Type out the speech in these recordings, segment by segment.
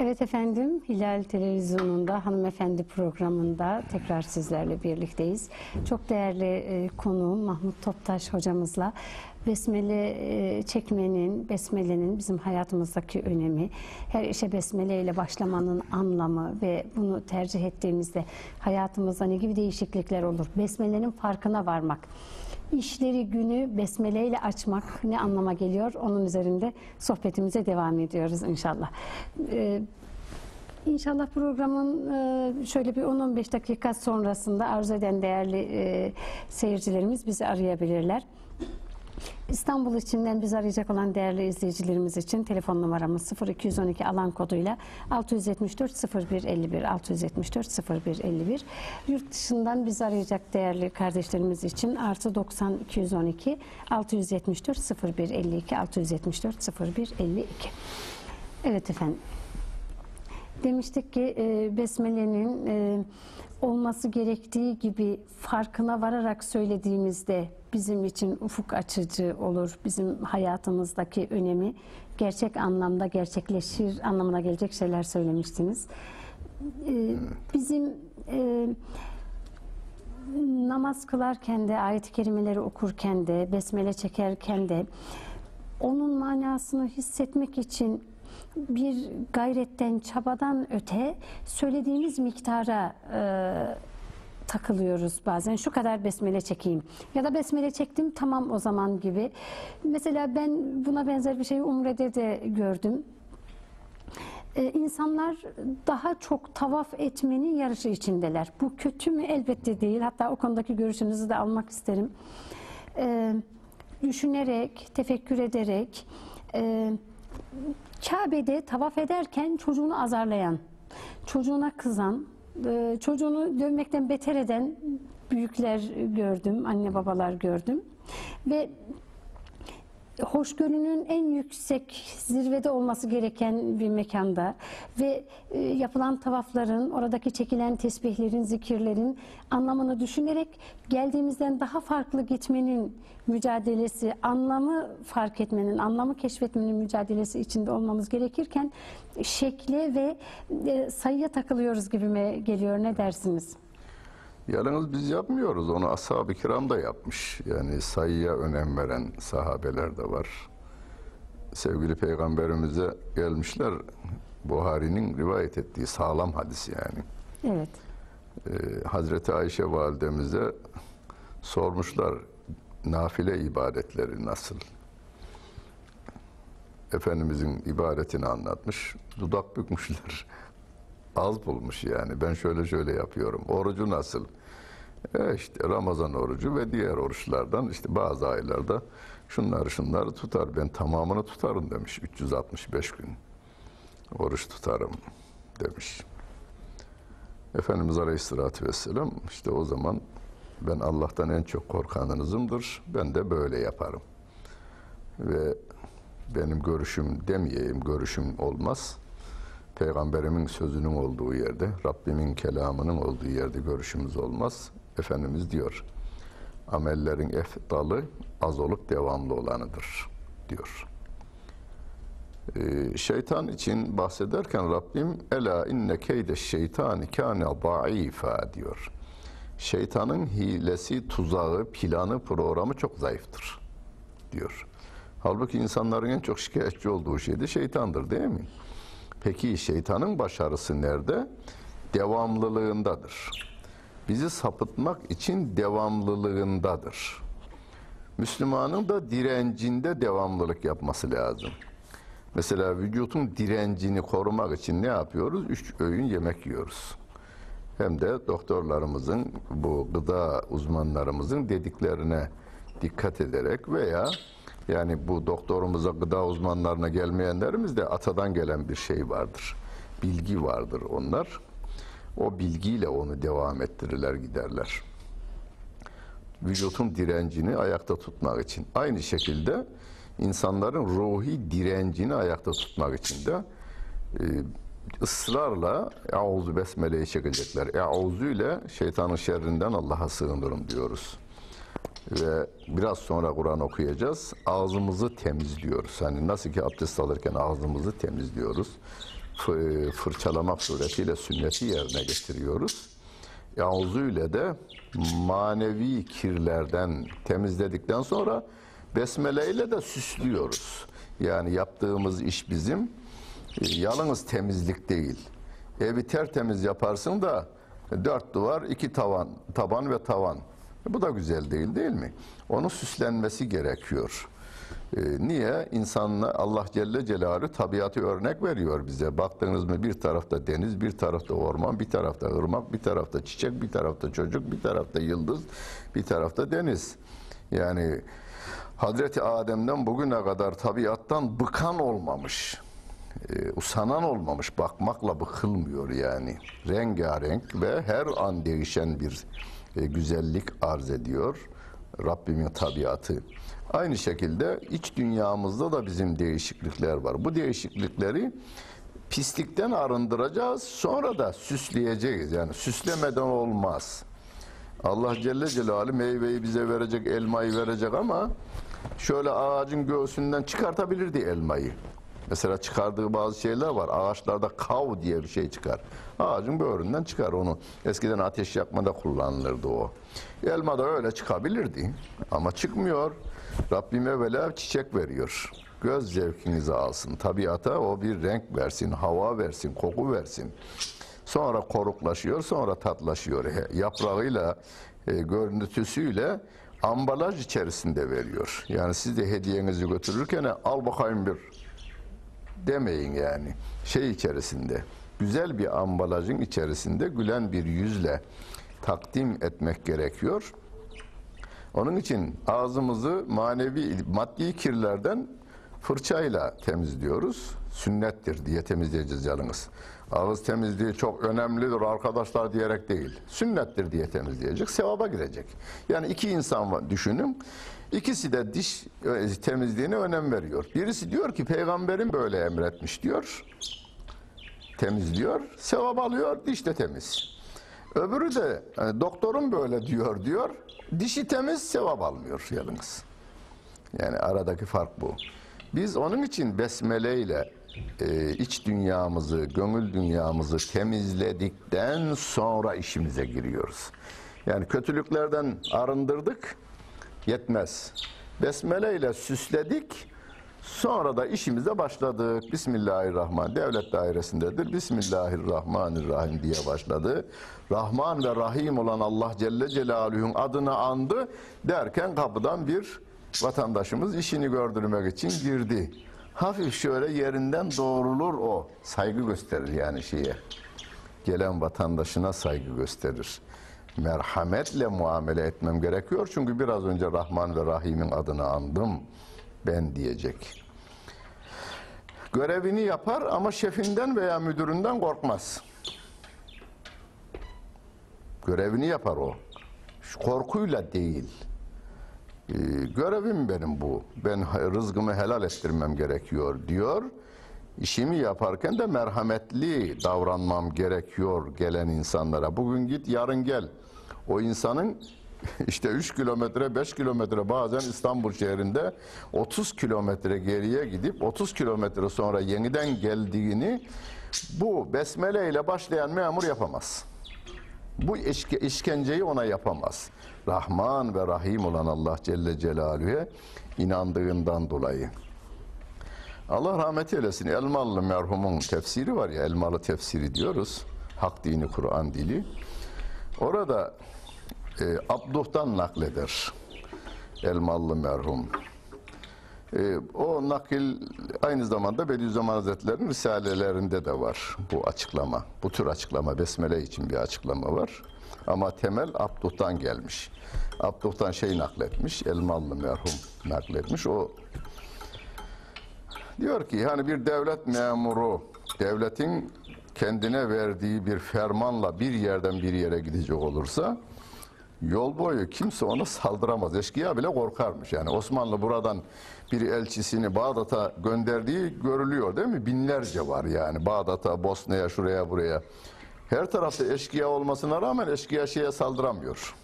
Evet efendim, Hilal Televizyonu'nda hanımefendi programında tekrar sizlerle birlikteyiz. Çok değerli e, konuğum Mahmut Toptaş hocamızla besmele e, çekmenin, besmelenin bizim hayatımızdaki önemi, her işe besmele ile başlamanın anlamı ve bunu tercih ettiğimizde hayatımızda ne gibi değişiklikler olur? Besmelenin farkına varmak. İşleri günü besmeleyle açmak ne anlama geliyor? Onun üzerinde sohbetimize devam ediyoruz inşallah. Ee, İnşallah programın e, şöyle bir 10-15 dakika sonrasında arzu eden değerli e, seyircilerimiz bizi arayabilirler. İstanbul içinden biz arayacak olan değerli izleyicilerimiz için telefon numaramız 0212 alan koduyla 674 0151 674 0151 yurt dışından biz arayacak değerli kardeşlerimiz için artı 90 212 674 0152 674 0152 Evet efendim demiştik ki e, besmelenin e, olması gerektiği gibi farkına vararak söylediğimizde bizim için ufuk açıcı olur. Bizim hayatımızdaki önemi gerçek anlamda gerçekleşir anlamına gelecek şeyler söylemiştiniz. E, bizim e, namaz kılarken de ayet-i kerimeleri okurken de besmele çekerken de onun manasını hissetmek için bir gayretten, çabadan öte söylediğimiz miktara e, takılıyoruz bazen. Şu kadar besmele çekeyim ya da besmele çektim tamam o zaman gibi. Mesela ben buna benzer bir şeyi Umre'de de gördüm. Ee, insanlar daha çok tavaf etmenin yarışı içindeler. Bu kötü mü? Elbette değil. Hatta o konudaki görüşünüzü de almak isterim. Ee, düşünerek, tefekkür ederek, e, Kabe'de tavaf ederken çocuğunu azarlayan, çocuğuna kızan, e, çocuğunu dövmekten beter eden büyükler gördüm, anne babalar gördüm. Ve hoşgörünün en yüksek zirvede olması gereken bir mekanda ve e, yapılan tavafların, oradaki çekilen tesbihlerin, zikirlerin anlamını düşünerek geldiğimizden daha farklı gitmenin mücadelesi, anlamı fark etmenin, anlamı keşfetmenin mücadelesi içinde olmamız gerekirken şekle ve e, sayıya takılıyoruz gibime geliyor. Ne dersiniz? Yalnız biz yapmıyoruz. Onu ashab-ı kiram da yapmış. Yani sayıya önem veren sahabeler de var. Sevgili peygamberimize gelmişler. Buhari'nin rivayet ettiği sağlam hadis yani. Evet. Ee, Hazreti Ayşe validemize sormuşlar nafile ibadetleri nasıl? Efendimizin ibadetini anlatmış. Dudak bükmüşler. Az bulmuş yani. Ben şöyle şöyle yapıyorum. Orucu nasıl? E işte Ramazan orucu ve diğer oruçlardan işte bazı aylarda şunları şunları tutar. Ben tamamını tutarım demiş. 365 gün oruç tutarım demiş. Efendimiz Aleyhisselatü Vesselam işte o zaman ben Allah'tan en çok korkanınızımdır. Ben de böyle yaparım. Ve benim görüşüm demeyeyim, görüşüm olmaz. Peygamberimin sözünün olduğu yerde, Rabbimin kelamının olduğu yerde görüşümüz olmaz. Efendimiz diyor, amellerin efdalı az olup devamlı olanıdır diyor. Ee, şeytan için bahsederken Rabbim ela inne keyde şeytani kâne daifa diyor. Şeytanın hilesi, tuzağı, planı, programı çok zayıftır diyor. Halbuki insanların en çok şikayetçi olduğu şey de şeytandır değil mi? Peki şeytanın başarısı nerede? Devamlılığındadır. Bizi sapıtmak için devamlılığındadır. Müslümanın da direncinde devamlılık yapması lazım. Mesela vücutun direncini korumak için ne yapıyoruz? Üç öğün yemek yiyoruz. Hem de doktorlarımızın, bu gıda uzmanlarımızın dediklerine dikkat ederek veya yani bu doktorumuza, gıda uzmanlarına gelmeyenlerimiz de atadan gelen bir şey vardır. Bilgi vardır onlar. O bilgiyle onu devam ettirirler, giderler. Vücutun direncini ayakta tutmak için. Aynı şekilde insanların ruhi direncini ayakta tutmak için de e, ısrarla Euzu Besmele'yi çekecekler. Euzu ile şeytanın şerrinden Allah'a sığınırım diyoruz ve biraz sonra Kur'an okuyacağız. Ağzımızı temizliyoruz. Hani nasıl ki abdest alırken ağzımızı temizliyoruz. Fı- fırçalamak suretiyle sünneti yerine getiriyoruz. Yağuzu ile de manevi kirlerden temizledikten sonra besmele ile de süslüyoruz. Yani yaptığımız iş bizim e, yalnız temizlik değil. Evi tertemiz yaparsın da dört duvar, iki tavan, taban ve tavan. Bu da güzel değil değil mi? Onun süslenmesi gerekiyor. Ee, niye? İnsanla Allah Celle Celaluhu tabiatı örnek veriyor bize. Baktınız mı bir tarafta deniz, bir tarafta orman, bir tarafta ırmak, bir tarafta çiçek, bir tarafta çocuk, bir tarafta yıldız, bir tarafta deniz. Yani Hazreti Adem'den bugüne kadar tabiattan bıkan olmamış. Ee, usanan olmamış. Bakmakla bıkılmıyor yani. Rengarenk ve her an değişen bir e, güzellik arz ediyor. Rabbimin tabiatı. Aynı şekilde iç dünyamızda da bizim değişiklikler var. Bu değişiklikleri pislikten arındıracağız. Sonra da süsleyeceğiz. Yani süslemeden olmaz. Allah Celle Celaluhu meyveyi bize verecek, elmayı verecek ama şöyle ağacın göğsünden çıkartabilirdi elmayı. Mesela çıkardığı bazı şeyler var. Ağaçlarda kav diye bir şey çıkar. Ağacın böğründen çıkar onu. Eskiden ateş yakmada kullanılırdı o. Elma da öyle çıkabilirdi. Ama çıkmıyor. Rabbim evvela çiçek veriyor. Göz zevkinizi alsın. Tabiata o bir renk versin, hava versin, koku versin. Sonra koruklaşıyor, sonra tatlaşıyor. Yaprağıyla, e, görüntüsüyle ambalaj içerisinde veriyor. Yani siz de hediyenizi götürürken al bakayım bir demeyin yani. Şey içerisinde, güzel bir ambalajın içerisinde gülen bir yüzle takdim etmek gerekiyor. Onun için ağzımızı manevi, maddi kirlerden fırçayla temizliyoruz. Sünnettir diye temizleyeceğiz yalnız. Ağız temizliği çok önemlidir arkadaşlar diyerek değil. Sünnettir diye temizleyecek, sevaba girecek. Yani iki insan var, düşünün. İkisi de diş e, temizliğine önem veriyor. Birisi diyor ki peygamberim böyle emretmiş diyor. Temizliyor, sevap alıyor, diş de temiz. Öbürü de e, doktorum böyle diyor diyor. Dişi temiz, sevap almıyor yalnız. Yani aradaki fark bu. Biz onun için besmele ile e, iç dünyamızı, gönül dünyamızı temizledikten sonra işimize giriyoruz. Yani kötülüklerden arındırdık, yetmez. Besmele ile süsledik, sonra da işimize başladık. Bismillahirrahmanirrahim. Devlet dairesindedir. Bismillahirrahmanirrahim diye başladı. Rahman ve Rahim olan Allah Celle Celaluhu'nun adını andı derken kapıdan bir vatandaşımız işini gördürmek için girdi. Hafif şöyle yerinden doğrulur o. Saygı gösterir yani şeye. Gelen vatandaşına saygı gösterir. Merhametle muamele etmem gerekiyor. Çünkü biraz önce Rahman ve Rahim'in adını andım. Ben diyecek. Görevini yapar ama şefinden veya müdüründen korkmaz. Görevini yapar o. Korkuyla değil. Ee, görevim benim bu. Ben rızkımı helal ettirmem gerekiyor diyor. İşimi yaparken de merhametli davranmam gerekiyor gelen insanlara. Bugün git yarın gel. O insanın işte 3 kilometre 5 kilometre bazen İstanbul şehrinde 30 kilometre geriye gidip 30 kilometre sonra yeniden geldiğini bu besmele ile başlayan memur yapamaz. Bu işke- işkenceyi ona yapamaz. Rahman ve Rahim olan Allah Celle Celaluhu'ya inandığından dolayı. Allah rahmet eylesin. Elmalı merhumun tefsiri var ya, Elmalı tefsiri diyoruz. Hak dini Kur'an dili. Orada e, Abduh'tan nakleder. Elmalı merhum. E, o nakil aynı zamanda Bediüzzaman Hazretleri'nin risalelerinde de var bu açıklama. Bu tür açıklama, Besmele için bir açıklama var. Ama temel Abduh'tan gelmiş. Abduh'tan şey nakletmiş, Elmalı merhum nakletmiş. O diyor ki hani bir devlet memuru, devletin kendine verdiği bir fermanla bir yerden bir yere gidecek olursa Yol boyu kimse ona saldıramaz. Eşkıya bile korkarmış. Yani Osmanlı buradan bir elçisini Bağdat'a gönderdiği görülüyor değil mi? Binlerce var yani. Bağdat'a, Bosna'ya, şuraya, buraya. Her tarafta eşkıya olmasına rağmen eşkıya şeye saldıramıyor.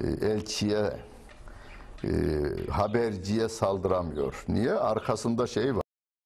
Ee, elçiye, e, haberciye saldıramıyor. Niye? Arkasında şey var.